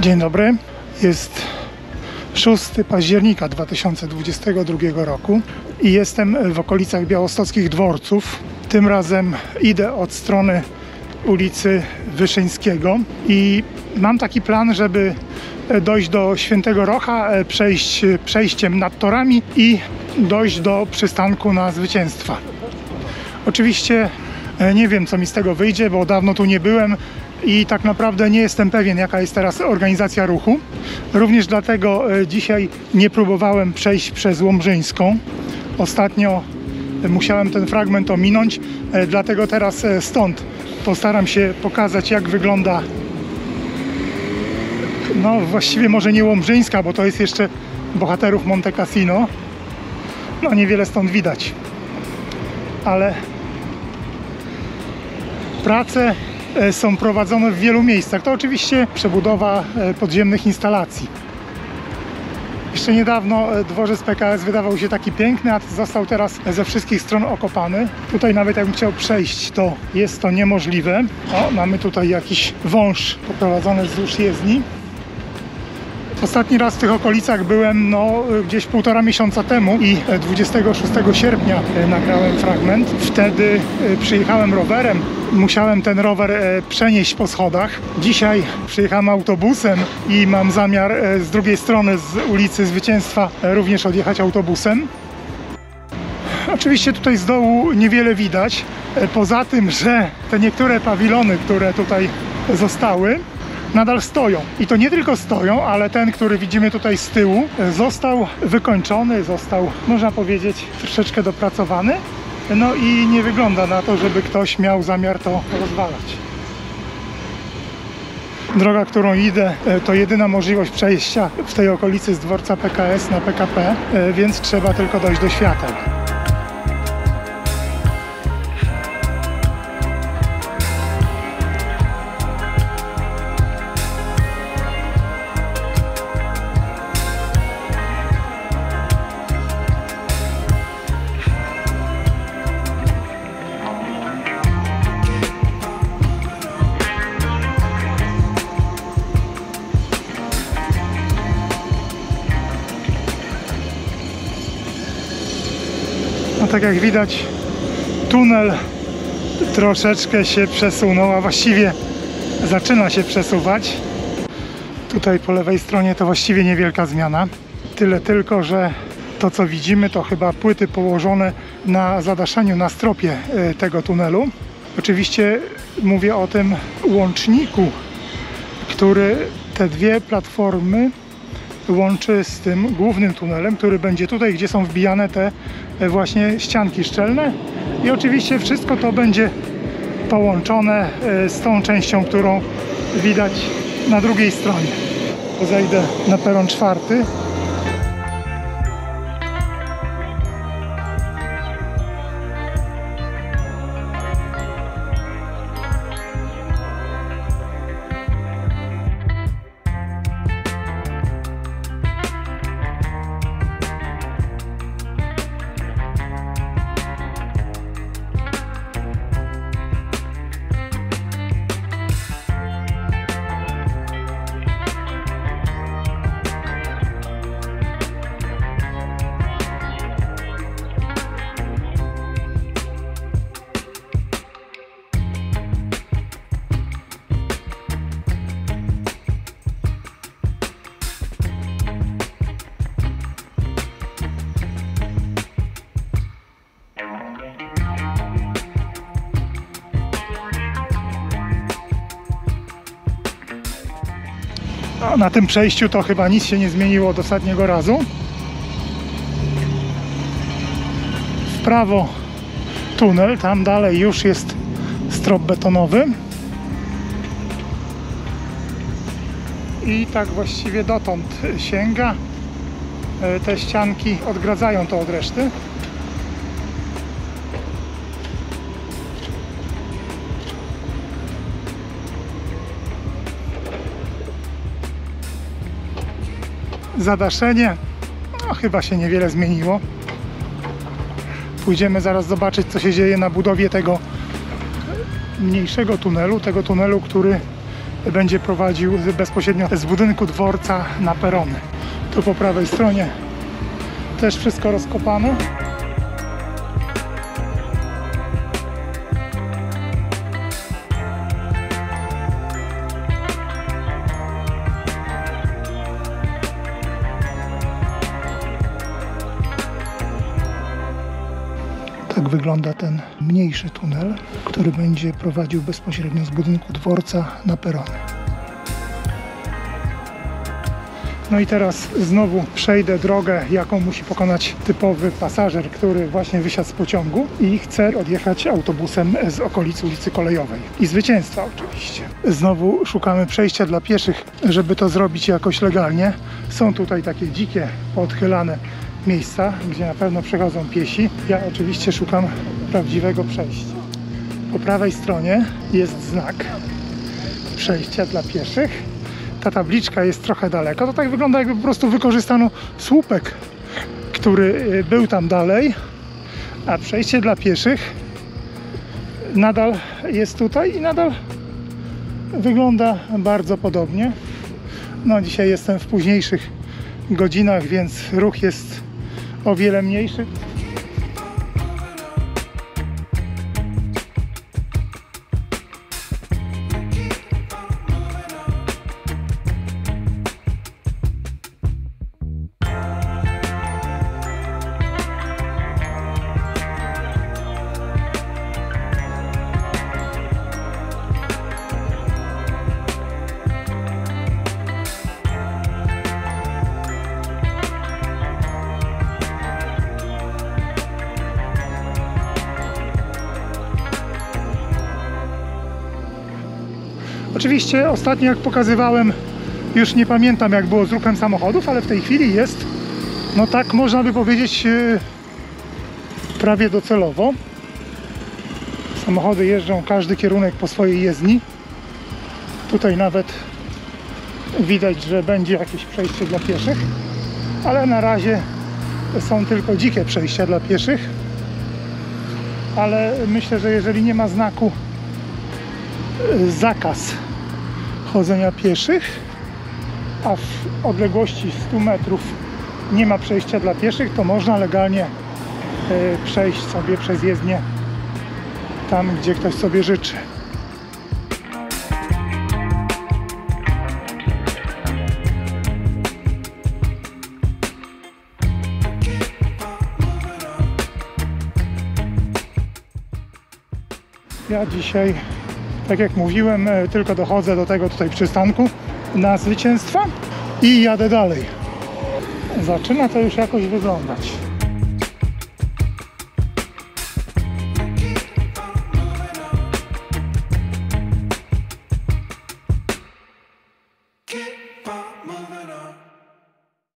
Dzień dobry. Jest 6 października 2022 roku i jestem w okolicach białostockich dworców. Tym razem idę od strony ulicy Wyszyńskiego i mam taki plan, żeby dojść do Świętego Rocha, przejść przejściem nad torami i dojść do przystanku na Zwycięstwa. Oczywiście e, nie wiem, co mi z tego wyjdzie, bo dawno tu nie byłem i tak naprawdę nie jestem pewien, jaka jest teraz organizacja ruchu. Również dlatego e, dzisiaj nie próbowałem przejść przez Łomżyńską. Ostatnio musiałem ten fragment ominąć, e, dlatego teraz e, stąd postaram się pokazać, jak wygląda no właściwie może nie Łomżyńska, bo to jest jeszcze bohaterów Monte Cassino. No niewiele stąd widać. Ale prace e, są prowadzone w wielu miejscach. To oczywiście przebudowa e, podziemnych instalacji. Jeszcze niedawno e, dworzec PKS wydawał się taki piękny, a został teraz ze wszystkich stron okopany. Tutaj nawet jakbym chciał przejść, to jest to niemożliwe. O, mamy tutaj jakiś wąż poprowadzony wzdłuż jezdni. Ostatni raz w tych okolicach byłem no, gdzieś półtora miesiąca temu i 26 sierpnia e, nagrałem fragment. Wtedy e, przyjechałem rowerem, musiałem ten rower e, przenieść po schodach. Dzisiaj przyjechałem autobusem i mam zamiar z drugiej strony z ulicy Zwycięstwa również odjechać autobusem. Oczywiście tutaj z dołu niewiele widać, poza tym, że te niektóre pawilony, które tutaj zostały, nadal stoją. I to nie tylko stoją, ale ten, który widzimy tutaj z tyłu, został wykończony, został, można powiedzieć, troszeczkę dopracowany. No i nie wygląda na to, żeby ktoś miał zamiar to rozwalać. Droga, którą idę, to jedyna możliwość przejścia w tej okolicy z dworca PKS na PKP, więc trzeba tylko dojść do świateł. No tak jak widać, tunel troszeczkę się przesunął, a właściwie zaczyna się przesuwać. Tutaj po lewej stronie to właściwie niewielka zmiana. Tyle tylko, że to co widzimy to chyba płyty położone na zadaszeniu, na stropie e, tego tunelu. Oczywiście mówię o tym łączniku, który te dwie platformy łączy z tym głównym tunelem, który będzie tutaj, gdzie są wbijane te e, właśnie ścianki szczelne i oczywiście wszystko to będzie połączone e, z tą częścią, którą widać na drugiej stronie. Zejdę na peron czwarty. Na tym przejściu to chyba nic się nie zmieniło od ostatniego razu. W prawo tunel, tam dalej już jest strop betonowy. I tak właściwie dotąd sięga. E, te ścianki odgradzają to od reszty. Zadaszenie no, chyba się niewiele zmieniło pójdziemy zaraz zobaczyć co się dzieje na budowie tego mniejszego tunelu tego tunelu, który będzie prowadził bezpośrednio z budynku dworca na perony. Tu po prawej stronie też wszystko rozkopane. Wygląda ten mniejszy tunel, który będzie prowadził bezpośrednio z budynku dworca na perony. No i teraz znowu przejdę drogę, jaką musi pokonać typowy pasażer, który właśnie wysiadł z pociągu i chce odjechać autobusem z okolicy ulicy Kolejowej. I zwycięstwa oczywiście. Znowu szukamy przejścia dla pieszych, żeby to zrobić jakoś legalnie. Są tutaj takie dzikie, podchylane miejsca, gdzie na pewno przechodzą piesi. Ja oczywiście szukam prawdziwego przejścia. Po prawej stronie jest znak przejścia dla pieszych. Ta tabliczka jest trochę daleko. To tak wygląda, jakby po prostu wykorzystano słupek, który y, był tam dalej, a przejście dla pieszych nadal jest tutaj i nadal wygląda bardzo podobnie. No, dzisiaj jestem w późniejszych godzinach, więc ruch jest o wiele mniejszy. Oczywiście ostatnio jak pokazywałem, już nie pamiętam jak było z ruchem samochodów, ale w tej chwili jest, no tak można by powiedzieć, e, prawie docelowo. Samochody jeżdżą każdy kierunek po swojej jezdni. Tutaj nawet widać, że będzie jakieś przejście dla pieszych, ale na razie są tylko dzikie przejścia dla pieszych. Ale myślę, że jeżeli nie ma znaku e, zakaz chodzenia pieszych, a w odległości 100 metrów nie ma przejścia dla pieszych, to można legalnie e, przejść sobie przez jezdnię tam, gdzie ktoś sobie życzy. Ja dzisiaj, tak jak mówiłem, e, tylko dochodzę do tego tutaj przystanku na zwycięstwa i jadę dalej. Zaczyna to już jakoś wyglądać.